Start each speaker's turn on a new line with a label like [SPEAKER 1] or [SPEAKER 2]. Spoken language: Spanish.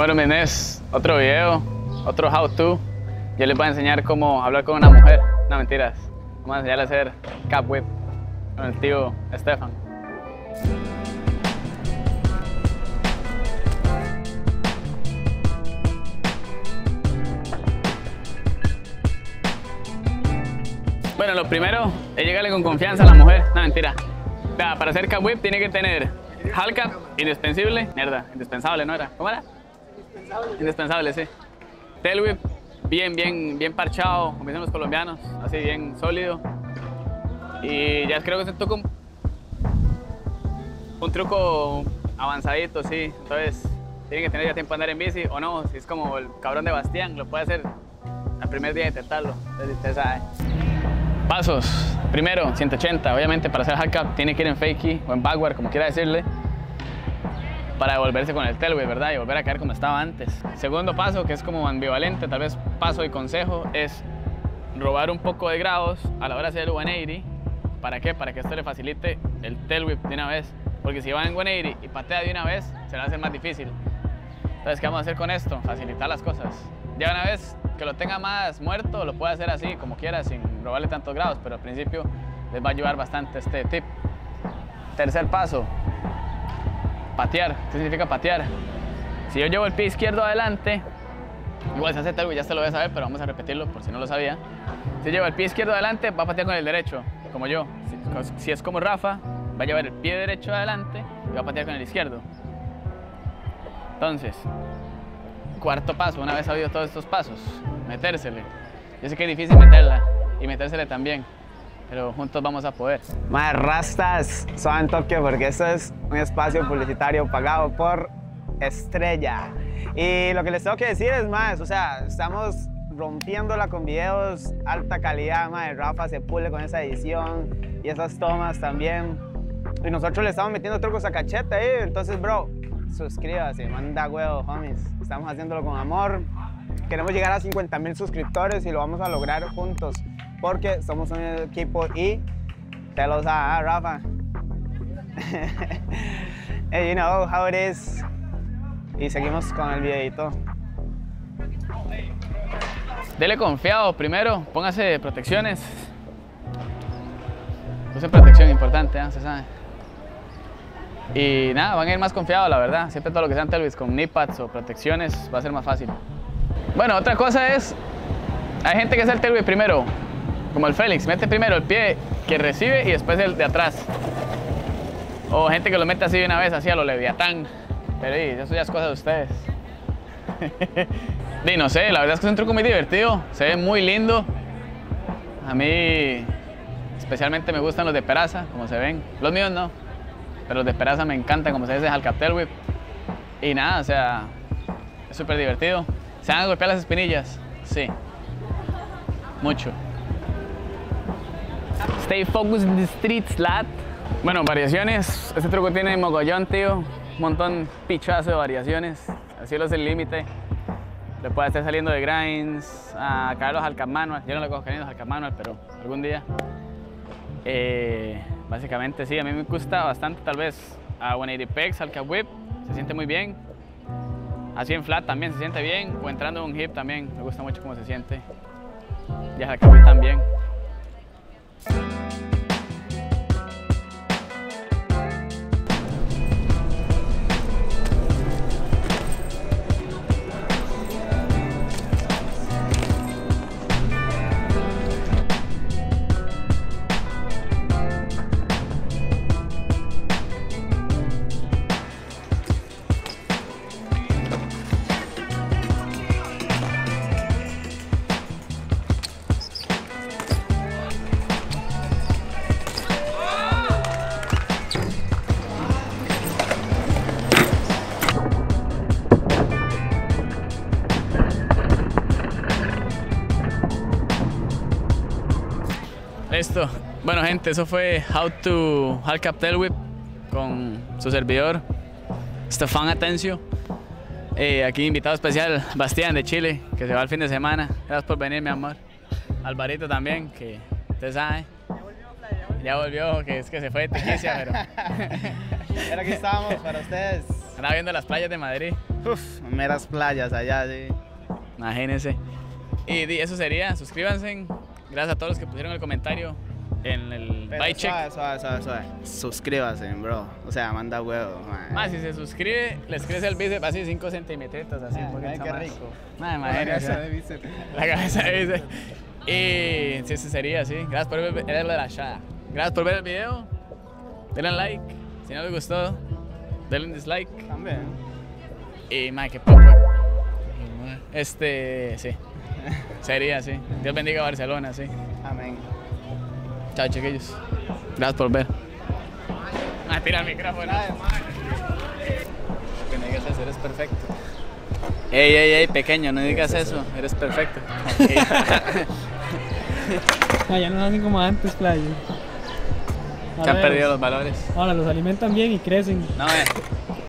[SPEAKER 1] Bueno, Menés, otro video, otro how to. Yo les voy a enseñar cómo hablar con una mujer. No, mentiras. Vamos a enseñarle a hacer cap whip con el tío Estefan. Bueno, lo primero es llegarle con confianza a la mujer. No, mentira. Vea, para hacer cap whip tiene que tener hal cap, indispensable. Mierda, indispensable, ¿no era? ¿Cómo era? Indispensable. Sí. Tail bien, bien, bien parchado, como dicen los colombianos, así bien sólido. Y ya creo que se toca un, truco avanzadito, sí. Entonces, tiene que tener ya tiempo de andar en bici o no. Si es como el cabrón de Bastián, lo puede hacer al primer día de intentarlo. Entonces. Pasos. Primero, 180. Obviamente, para hacer hack up tiene que ir en fakey o en backward, como quiera decirle, para devolverse con el tailwheel, ¿verdad? Y volver a caer como estaba antes. Segundo paso, que es como ambivalente, tal vez paso y consejo, es robar un poco de grados a la hora de hacer el 180. ¿Para qué? Para que esto le facilite el tail de una vez. Porque si va en 180 y patea de una vez, se va a hacer más difícil. Entonces, ¿qué vamos a hacer con esto? Facilitar las cosas. Ya una vez que lo tenga más muerto, lo puede hacer así, como quiera, sin robarle tantos grados, pero al principio les va a ayudar bastante este tip. Tercer paso, patear. ¿Qué significa patear? Si yo llevo el pie izquierdo adelante, igual se hace tal, ya se lo voy a saber, pero vamos a repetirlo por si no lo sabía. Si llevo el pie izquierdo adelante, va a patear con el derecho, como yo. Si, si es como Rafa, va a llevar el pie derecho adelante y va a patear con el izquierdo. Entonces, cuarto paso, una vez sabido todos estos pasos, metérsele. Yo sé que es difícil meterla y metérsele también, pero juntos vamos a poder.
[SPEAKER 2] Más rastas, en Tokio porque esto es un espacio publicitario pagado por Estrella. Y lo que les tengo que decir es más, o sea, estamos rompiéndola con videos alta calidad, madre. Rafa se pule con esa edición y esas tomas también. Y nosotros le estamos metiendo trucos a cachete ahí, entonces, bro, suscríbase, manda huevo, homies. Estamos haciéndolo con amor. Queremos llegar a 50 mil suscriptores y lo vamos a lograr juntos porque somos un equipo y te lo sabes, ¿ah, Rafa. hey, you know how it is. Y seguimos con el videito.
[SPEAKER 1] Dele confiado primero, póngase protecciones. Usen protección importante, ¿eh? se sabe. Y nada, van a ir más confiados, la verdad. Siempre todo lo que sean tailwhips con knee pads o protecciones va a ser más fácil. Bueno, otra cosa es, hay gente que hace el tailwhip primero, como el Félix, mete primero el pie que recibe y después el de atrás. O gente que lo mete así de una vez, así a lo leviatán. Pero eso ya es cosa de ustedes. y no sé, la verdad es que es un truco muy divertido, se ve muy lindo. A mí especialmente me gustan los de peraza, como se ven. Los míos no, pero los de peraza me encantan, como se dice, al captel whip. Y nada, o sea, es súper divertido. ¿Se van a golpear las espinillas? Sí, mucho. Stay focused in the streets, lad. Bueno, variaciones. Este truco tiene mogollón, tío. Un montón pichazo de variaciones. El cielo es el límite. Le puede estar saliendo de grinds, a caer los halcap manual. Yo no le cojo cayendo los halcap manual, pero algún día. Eh, básicamente sí, a mí me gusta bastante tal vez a 180 pegs, halcap whip. Se siente muy bien. Así en flat también se siente bien. O entrando en un hip también. Me gusta mucho cómo se siente. Y halcap whip también. Bye. Listo. Bueno, gente, eso fue How to Hack Up Whip con su servidor, Stefan Atencio. Eh, aquí invitado especial, Bastián de Chile, que se va el fin de semana. Gracias por venir, mi amor. Alvarito también, que usted sabe. Ya volvió, que es que se fue de Tequicia, pero...
[SPEAKER 2] Pero aquí estamos para ustedes.
[SPEAKER 1] Andaba viendo las playas de Madrid.
[SPEAKER 2] Uf, meras playas allá, sí.
[SPEAKER 1] Imagínense. Y eso sería. Suscríbanse. Gracias a todos los que pusieron el comentario en el
[SPEAKER 2] Pero
[SPEAKER 1] bye check.
[SPEAKER 2] suave, suave, suave, suave. Suscríbase, bro. O sea, manda huevo.
[SPEAKER 1] Más, si se suscribe, les crece el bíceps así 5 centímetros, así un
[SPEAKER 2] Ay,
[SPEAKER 1] poquito
[SPEAKER 2] qué
[SPEAKER 1] más.
[SPEAKER 2] rico.
[SPEAKER 1] Madre, imagínense. La cabeza de bíceps. Y sí, ese sería, sí. Gracias por ver, de la. Gracias por ver el video. Denle like. Si no les gustó, denle dislike.
[SPEAKER 2] También.
[SPEAKER 1] Y, madre, qué poco. Este, sí. Sería, sí. Dios bendiga a Barcelona, sí.
[SPEAKER 2] Amén.
[SPEAKER 1] Chao, chiquillos. Gracias por ver. Ah, tira el micrófono. Que no digas eso, eres perfecto. Ey, ey, ey, pequeño, no digas eso, eres perfecto.
[SPEAKER 3] Ah, ya no hacen como antes, playa.
[SPEAKER 1] Se han perdido los valores.
[SPEAKER 3] Ahora los alimentan bien y crecen.
[SPEAKER 1] No, eh.